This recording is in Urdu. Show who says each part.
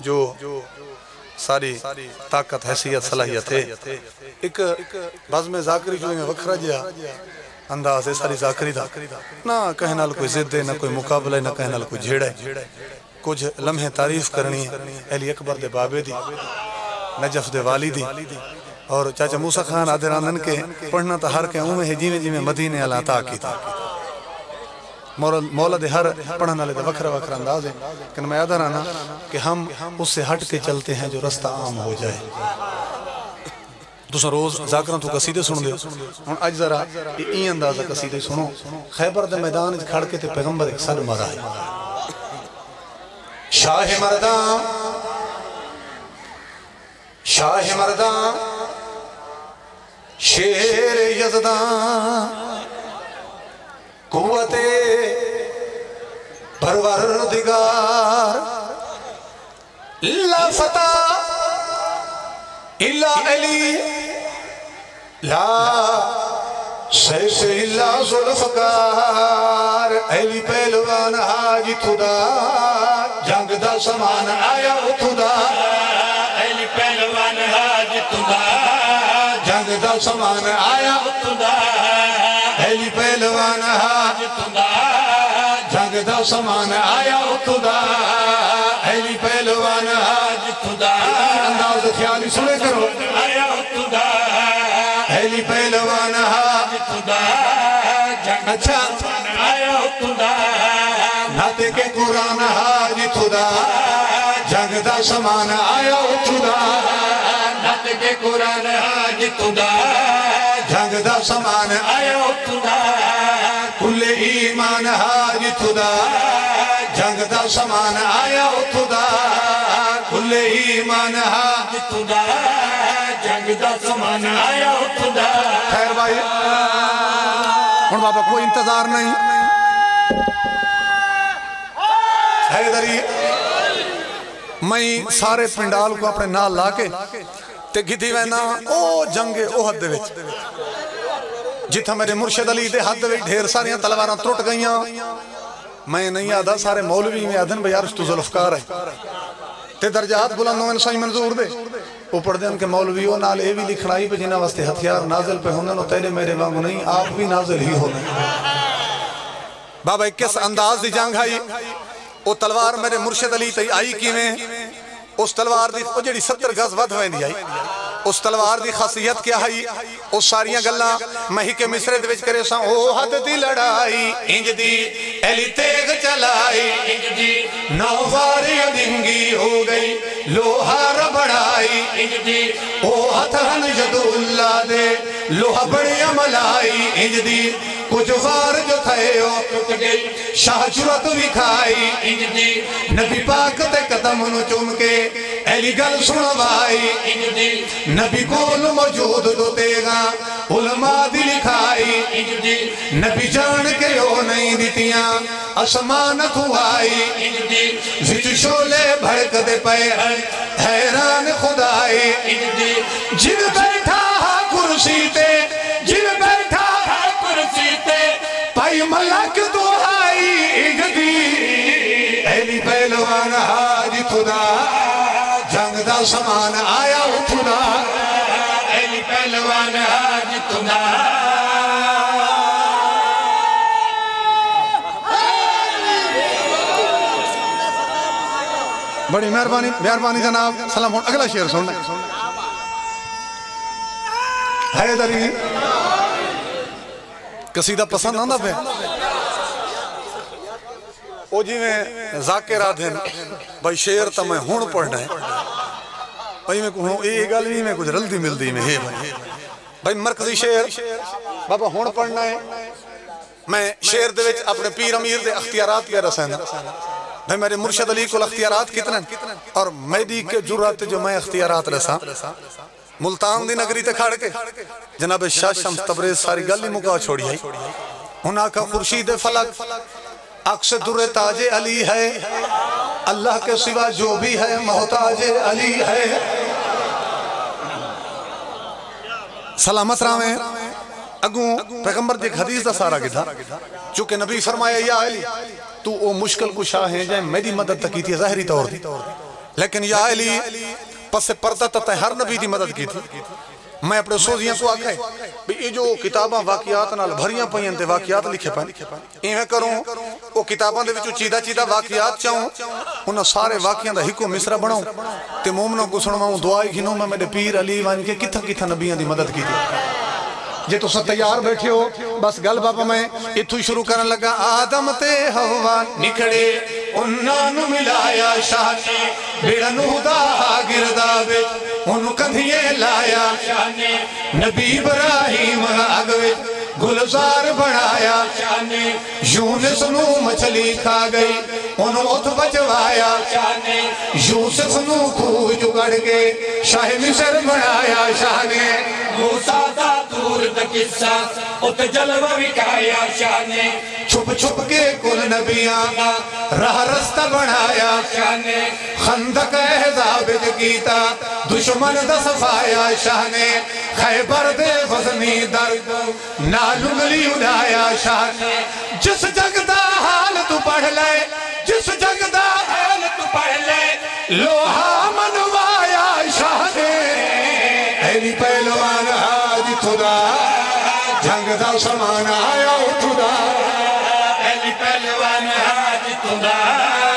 Speaker 1: جو ساری طاقت، حیثیت، صلاحیت ہے۔ ایک بزم ذاکری جو میں وکھرا جیا انداز ہے، ساری ذاکری دا۔ نہ کہیں نال کوئی ضد ہے، نہ کوئی مقابلہ ہے، نہ کہیں نال کوئی جھیڑ ہے۔ کچھ لمحے تعریف کرنی علی اکبر دے بابے دی، نجف دے والی دی۔ اور چاچا موسیٰ خان آدھرانن کے پڑھنا تا ہر کے اومے ہے، جیویں جیویں مدینے اللہ عطا کی تا مولا دے ہر پڑھنا والے دے وکھرا وکھرا انداز ہے۔ لیکن میں یاد رہنا کہ ہم اس سے ہٹ کے چلتے ہیں جو رستہ عام ہو جائے۔ دوسرا روز ذاکران تو قصیدے سن دے ہن اج ذرا این اندازہ قصیدے سنو۔ خیبر دے میدان وچ کھڑ کے تے پیغمبر ایک سر مارا ہے۔ شاہ مردان شاہ مردان شیر یزدان قوت پروردگار لا فتح الا علی لا سیف الا ذوالفقار علی پہلوان حاج خدا جنگ دا سامان آیا خدا
Speaker 2: علی پہلوان حاج خدا
Speaker 1: جنگ دا سامان آیا
Speaker 2: خدا
Speaker 1: علی پہلوان حاج
Speaker 2: خدا
Speaker 1: جنگ دا سامان آیا خدا علی پہلوان حاج
Speaker 2: خدا
Speaker 1: انداز خیالی سنے کرو
Speaker 2: آیا خدا
Speaker 1: علی پہلوان حاج
Speaker 2: خدا جنگ
Speaker 1: اچھا
Speaker 2: آیا خدا
Speaker 1: ناتے کے قرآن حاج خدا جنگ دا سامان آیا خدا
Speaker 2: نت کے قرآن حاج
Speaker 1: جنگ دا سامان
Speaker 2: آیا خدا
Speaker 1: کل ایمان حاج خدا۔ جنگ دا سامان آیا خدا کل ایمان حاج
Speaker 2: خدا۔ جنگ دا سامان آیا خدا
Speaker 1: خیر بھائی۔ ہن بابا کوئی انتظار نہیں۔ حیدری میں سارے پنڈال کو اپنے نال لا کے تے گدھی وینا، او جنگ احد دے وچ۔ جتھا میرے مرشد علی دے حد وچ ڈھیر ساریاں تلواراں ٹرٹ گئیاں۔ میں نہیں آدھا، سارے مولوی میں آدھن بھئی عرش تو ذوالفقار ہے۔ تے درجات بلند ہوئے سائی منظور دے۔ وہ پڑھ دیں کہ مولویوں نال اے بھی لکھنائی پہ جنہ واسطے ہتھیار نازل پہ ہوندن اور تیرے میرے وانگو نہیں، آپ بھی نازل ہی ہونے۔ بابا، کس انداز دی جنگ آئی؟ وہ تلوار میرے مرشد علی تی آئی کیویں؟ اس تلوار دی وہ جڑی ستر گز ود ہوئے دی آئی۔ اس تلوار دی خاصیت کیا ہے؟ اس ساریاں گلاں مہی کے مصرے دے وچ کرے ساں، او حد دی لڑائی، انج دی ایلی تیغ چلائی۔
Speaker 2: انج
Speaker 1: دنگی ہو گئی، لوہا ربڑائی
Speaker 2: انجدی
Speaker 1: او ہتھن جدو اللہ دے۔ لوہا بڑی عملائی انجدی کچھ وار جو تھے ہو
Speaker 2: ٹوٹ
Speaker 1: شاہ جرت بھی کھائی
Speaker 2: انجدی
Speaker 1: نبی پاک تے قدم نو چوم کے ایلی گل سنوائی
Speaker 2: انجدی
Speaker 1: نبی کول موجود دو تیگا علماء دی لکھائی
Speaker 2: انج دی
Speaker 1: نبی جان کے او نہیں دیتیاں اسمانت ہوائی
Speaker 2: انج دی
Speaker 1: وچ شولے بھڑک دے پے حیران خدائی
Speaker 2: انج دی
Speaker 1: جن بیٹھا ہا کرسی تے، جن بیٹھا ہا
Speaker 2: کرسی تے،
Speaker 1: پائی ملک دعائی اگدی ایلی پہلوان حاج خدا، جنگ دا سامان آیا خدا
Speaker 2: علی پہلوان حاج خدا۔
Speaker 1: بڑی مہربانی مہربانی جناب، سلام اگلا شعر سننا حیدری قصیدہ پسند آندا پہ او جی میں ذاکرات ہیں بھائی شعر تا میں ہون پڑھنا ہے۔ بھائی میں کہوں اے گل بھی میں کچھ رلدی ملدی میں ہے بھائی۔ بھائی مرکزی شعر، بابا ہون پڑھنا ہے۔ میں شعر دے وچ اپنے پیر امیر دے اختیارات کیا رسینا بھائی میرے مرشد علی کو اختیارات کتنے اور میری کے جرات جو میں اختیارات رسا ملتان دی نگری تے کھڑ کے، جناب شاہ شمس تبریز ساری گلی مکا چھوڑی ہے ہنا کا خورشید فلک اکس در تاج علی ہے۔ اللہ کے سوا جو بھی ہے، محتاج علی ہے۔ سلامت راویں اگوں پیغمبر جی ایک حدیث دا سارا گدھا چونکہ نبی فرمایا، یا علی تو او مشکل کشا ہے جائیں میری مدد تکی تھی ظاہری طور دی
Speaker 3: لیکن یا علی، پس پردہ تتا ہر نبی دی مدد کی تھی۔ میں اپنے سوزیاں کو آکھے بھی یہ جو کتاباں، واقعات نال بھریاں پئیں تے واقعات لکھے پائیں ایویں کروں، وہ کتاباں دے وچوں چیدہ چیدہ واقعات چاہوں، انہاں سارے واقعیاں دا ہکو مصرا بناؤں۔ تے مومنوں کو سنواؤں دعائی گھنوں میں میرے پیر علی وان کے کتھا کتھا نبیاں دی مدد کی تھی۔ جے تو سب تیار بیٹھے ہو، بس گل بابا میں اتھو شروع کرن لگا، آدم تے ہوا
Speaker 1: نکڑے انہاں نو ملایا شاہ نے بیڑنو دا گردا وچ انہوں کندھیے لایا شاہ نے نبی ابراہیم اگ گلزار بنایا شاہ یونس نو مچھلی کھا گئی، انہوں اتھ بچوایا شاہ یوسف نو کھو جگڑ کے، شاہ مصر بنایا شاہ نے موسیٰ دا دور دا قصہ، ات جلوہ وکایا شاہ نے۔ چھپ چھپ کے کل نبیاں دا راہ رستہ بنایا شاہ نے۔ خندق احزاب جگیتا دشمن دا صفایا شاہ نے۔ خیبر دے غزنی درد نال انگلی اڑایا شاہ نے۔ جس جگ دا حال تو پڑھ لے، جس جگ دا حال تو پڑھ لے۔ لوہا ایلی پہلوان حاج خدا جنگ دا سامان آیا اٹھدا ایلی پہلوان حاج خدا